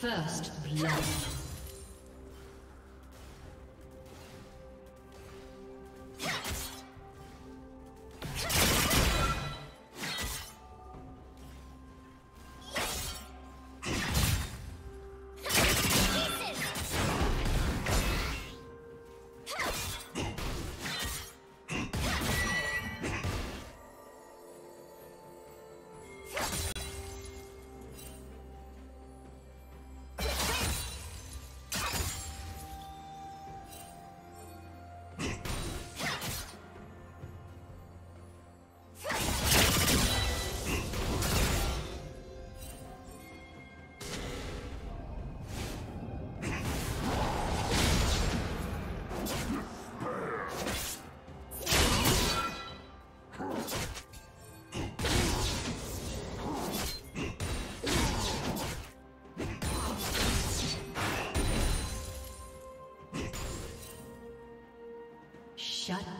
First blood.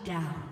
Down.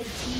Red team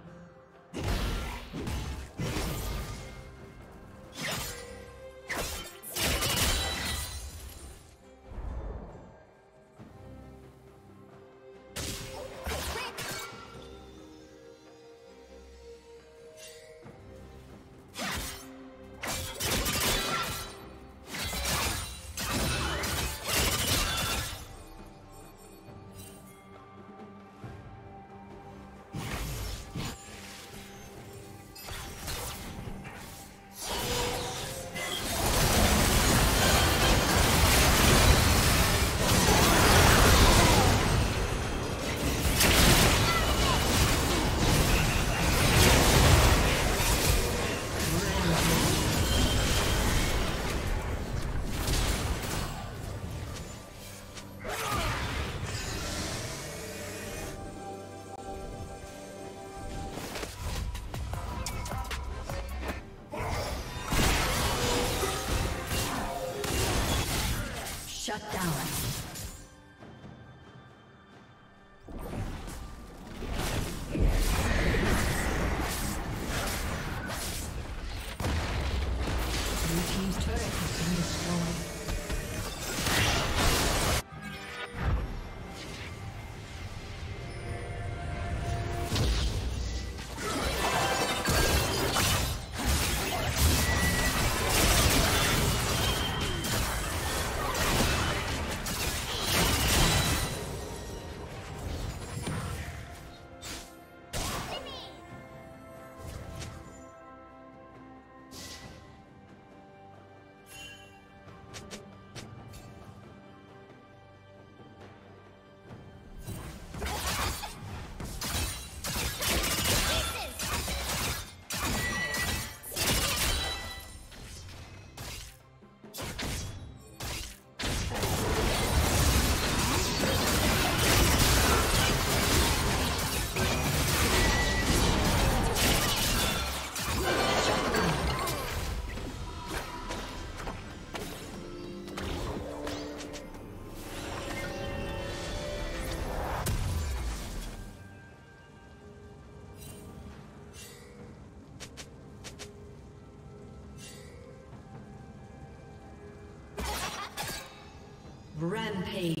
Shut down. Rampage.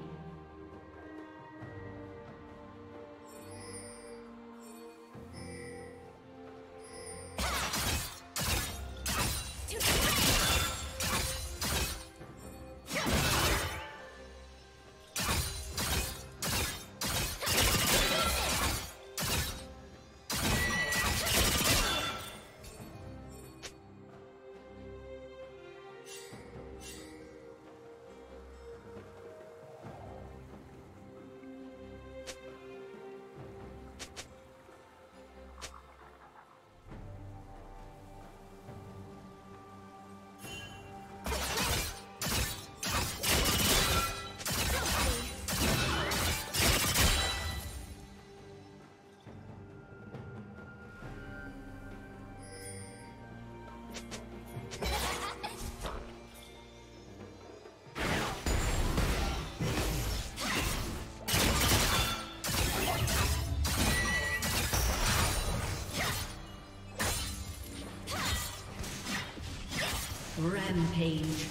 Rampage.